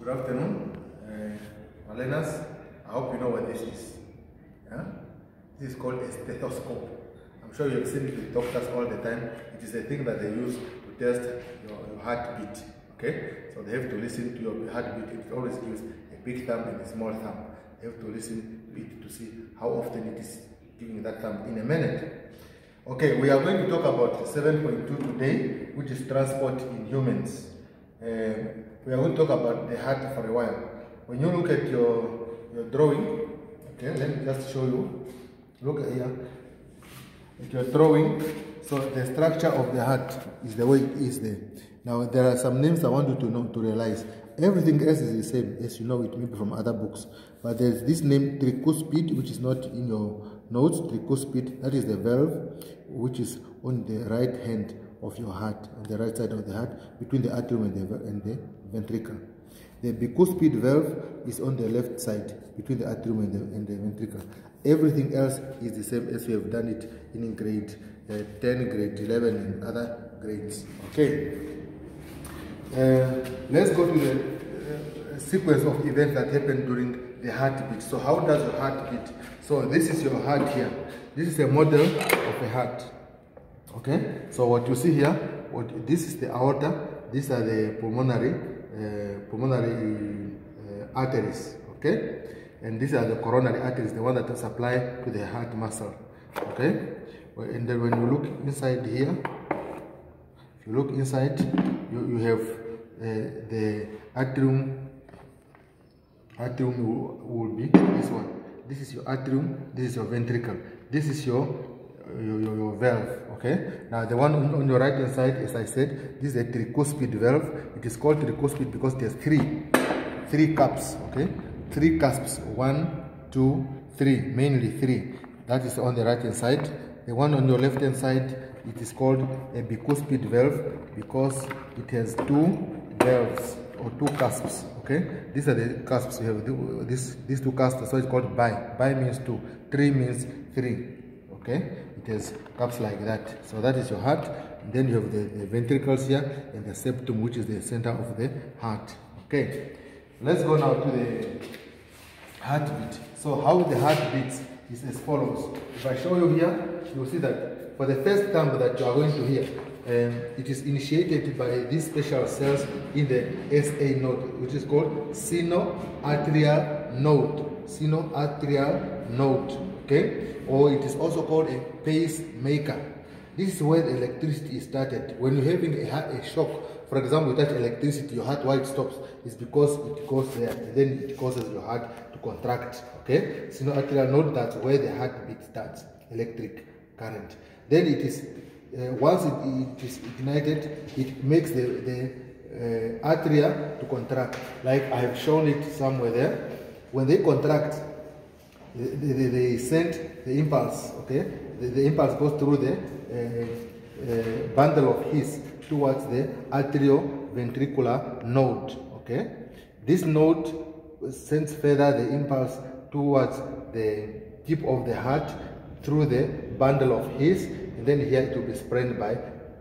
Good afternoon, uh. I hope you know what this is. Yeah? This is called a stethoscope. I'm sure you've seen it with doctors all the time. It is a thing that they use to test your, your heartbeat. Okay? So they have to listen to your heartbeat. It always gives a big thumb and a small thumb. They have to listen to it to see how often it is giving that thumb in a minute. Okay, we are going to talk about 7.2 today, which is transport in humans. Uh, we are going to talk about the heart for a while. When you look at your, your drawing, okay, let me just show you. Look here. At your drawing, so the structure of the heart is the way it is there. Now, there are some names I want you to know, to realize. Everything else is the same, as you know it maybe from other books. But there's this name, tricuspid, which is not in your notes. Tricuspid, that is the valve, which is on the right hand of your heart, on the right side of the heart, between the atrium and the, and the ventricle. The bicuspid valve is on the left side, between the atrium and the, and the ventricle. Everything else is the same as we have done it in grade uh, 10, grade 11, and other grades. Okay. Uh, let's go to the uh, sequence of events that happen during the heartbeat. So how does your heart beat? So this is your heart here. This is a model of a heart. Okay, so what you see here, what this is the aorta, these are the pulmonary uh, pulmonary uh, arteries. Okay, and these are the coronary arteries, the one that supply to the heart muscle. Okay, and then when you look inside here, if you look inside, you, you have uh, the atrium. Atrium will, will be this one. This is your atrium. This is your ventricle. This is your your, your, your, valve okay? Now the one on, your right hand side as i said this is a tricuspid valve. It is called tricuspid because there's three three cups okay? Three cusps one two three mainly three. That is on the right hand side. The one on your left hand side it is called a bicuspid valve because it has two valves or two cusps okay? These are the cusps you have this these two cusps so it's called bi. Bi means two. Three means three okay? It has cups like that. So that is your heart. And then you have the, the, ventricles here and the septum which is the center of the heart okay? Let's go now to the heartbeat. So how the heart beats is as follows. If i show you here you'll see that for the first thumb that you are going to hear um, it is initiated by these special cells in the SA node, which is called sinoatrial node. Sinoatrial node, okay? Or it is also called a pacemaker. This is where the electricity is started. When you're having a, a shock, for example, without electricity, your heart, why it stops, is because it goes there, and then it causes your heart to contract, okay? Sinoatrial node, that's where the heartbeat starts, electric current. Then it is uh, once it, it is ignited, it makes the, the uh, atria to contract. Like I have shown it somewhere there. When they contract, they, they, send the impulse, okay? The, the impulse goes through the uh, bundle of his towards the atrioventricular node, okay? This node sends further the impulse towards the tip of the heart through the bundle of his and then here it will be spread by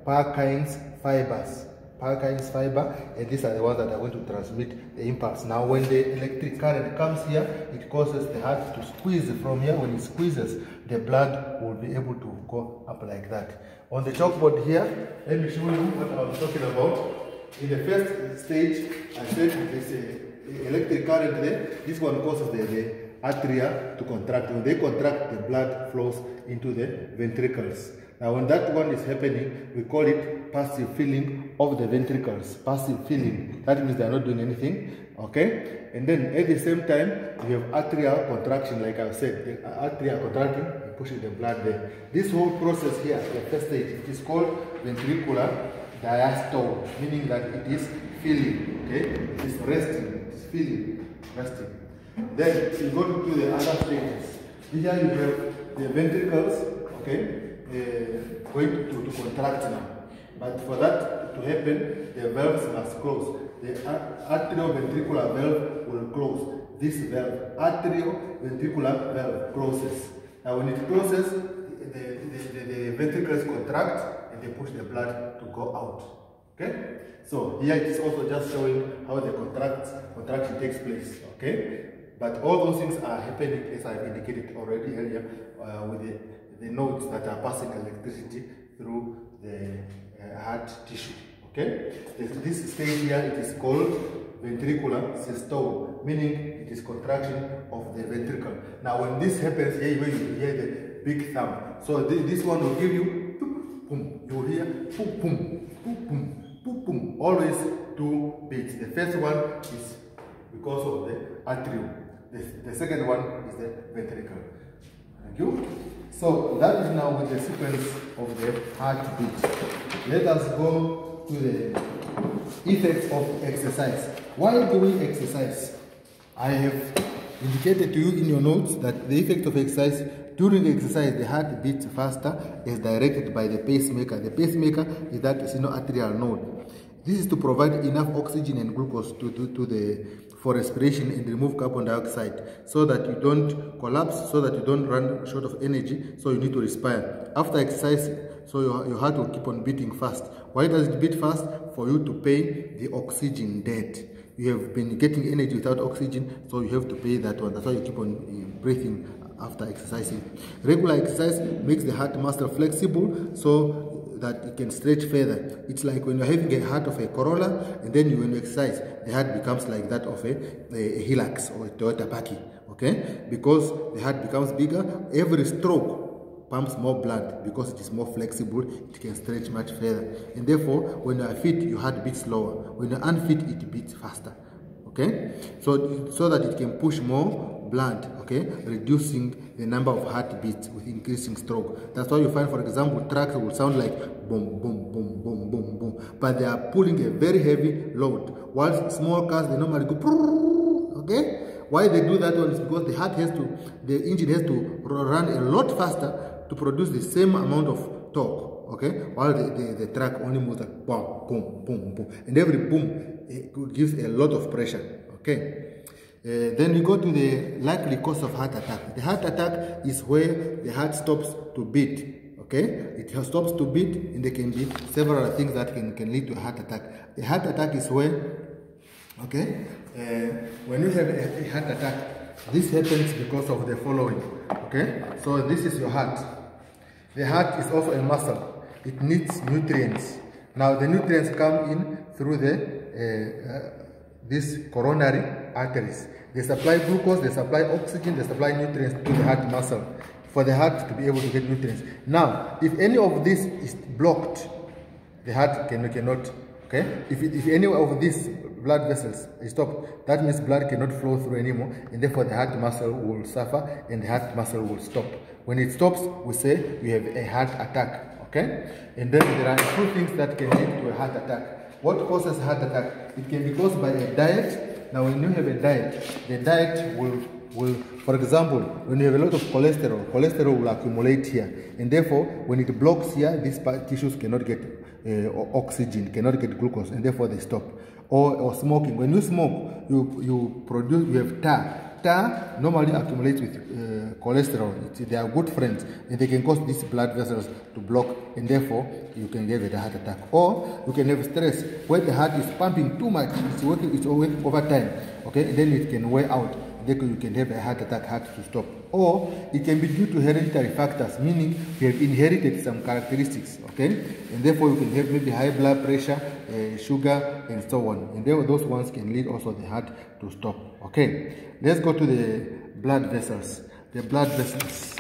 Purkinje fibers. Purkinje fiber, and these are the ones that are going to transmit the impulse. Now, when the electric current comes here, it causes the heart to squeeze from here. When it squeezes, the blood will be able to go up like that. On the chalkboard here, let me show you what I was talking about. In the first stage, I said there's a electric current there. This one causes the, the atria to contract. When they contract, the blood flows into the ventricles. Now, when that one is happening, we call it passive filling of the ventricles. Passive filling. That means they are not doing anything. Okay? And then at the same time, we have atrial contraction, like I said. The atria contracting pushing the blood there. This whole process here, the first stage, it is called ventricular diastole, meaning that it is filling. Okay? It is resting. It is filling. Resting. Then you go to the other stages. Here you have the ventricles, okay? uh, going to, to contract now. But for that to happen, the valves must close. The atrioventricular valve will close. This valve, atrioventricular valve, closes. Now when it closes, the, the, the, the ventricles contract and they push the blood to go out. Okay? So here it is also just showing how the contract, contraction takes place, okay? But all those things are happening as I've indicated already earlier uh, with the, the nodes that are passing electricity through the uh, heart tissue, okay? This, stage here, it is called ventricular systole, meaning it is contraction of the ventricle. Now when this happens, here you hear the big thumb. So th this one will give you boom, you hear boom, boom, boom, boom, boom, boom, always two beats. The first one is because of the atrium. The, the second one is the ventricle. Thank you. So that is now with the sequence of the heartbeat. Let us go to the effects of exercise. Why do we exercise? I have indicated to you in your notes that the effect of exercise during exercise the heart beats faster as directed by the pacemaker. The pacemaker is that sinoatrial node. This is to provide enough oxygen and glucose to, to, to the for respiration and remove carbon dioxide so that you don't collapse, so that you don't run short of energy, so you need to respire. After exercise, so your, your heart will keep on beating fast. Why does it beat fast? For you to pay the oxygen debt. You have been getting energy without oxygen, so you have to pay that one. That's why you keep on uh, breathing after exercising. Regular exercise makes the heart muscle flexible, so that it can stretch further. It's like when you're having a heart of a Corolla and then you, when you exercise, the heart becomes like that of a, a, Hilux or a Toyota Packard, okay? Because the heart becomes bigger, every stroke pumps more blood because it is more flexible, it can stretch much further. And therefore, when you are fit, your heart beats slower. When you're unfit, it beats faster, okay? So, so that it can push more blood, okay, reducing the number of heartbeats with increasing stroke. That's why you find, for example, trucks will sound like boom, boom, boom, boom, boom, boom, but they are pulling a very heavy load. While small cars, they normally go, okay? Why they do that one is because the heart has to, the engine has to run a lot faster to produce the same amount of torque, okay? While the, the, the truck only moves like boom, boom, boom, boom. And every boom gives a lot of pressure, okay? Uh, then we go to the likely cause of heart attack. The heart attack is where the heart stops to beat. Okay, it stops to beat, and there can be several things that can, can lead to a heart attack. The heart attack is when, okay, uh, when you have a, a heart attack, this happens because of the following. Okay, so this is your heart. The heart is also a muscle. It needs nutrients. Now the nutrients come in through the uh, uh, these coronary arteries. They supply glucose, they supply oxygen, they supply nutrients to the heart muscle for the heart to be able to get nutrients. Now, if any of this is blocked, the heart can, cannot, okay? If, if any of these blood vessels is stopped, that means blood cannot flow through anymore, and therefore the heart muscle will suffer and the heart muscle will stop. When it stops, we say we have a heart attack, okay? And then there are two things that can lead to a heart attack. What causes heart attack? It can be caused by a diet. Now, when you have a diet, the diet will, will, for example, when you have a lot of cholesterol, cholesterol will accumulate here. And therefore, when it blocks here, these tissues cannot get uh, oxygen, cannot get glucose, and therefore they stop. Or, or smoking. When you smoke, you, you produce, you have tar tar normally accumulates with uh, cholesterol. It, they are good friends and they can cause these blood vessels to block and therefore you can get a heart attack. Or you can have stress where the heart is pumping too much, it's working, it's working over time, okay, and then it can wear out. Then you can have a heart attack, heart to stop. Or it can be due to hereditary factors, meaning you have inherited some characteristics, okay, and therefore you can have maybe high blood pressure, uh, sugar, and so on. And then those ones can lead also the heart to stop, okay. Let's go to the blood vessels. The blood vessels.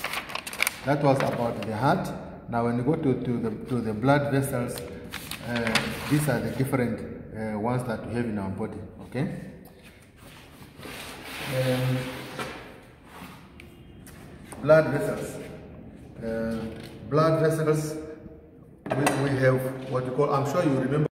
That was about the heart. Now when you go to, to, the, to the blood vessels, uh, these are the different uh, ones that we have in our body, okay? Um, blood vessels. Uh, blood vessels, we, we have what you call, I'm sure you remember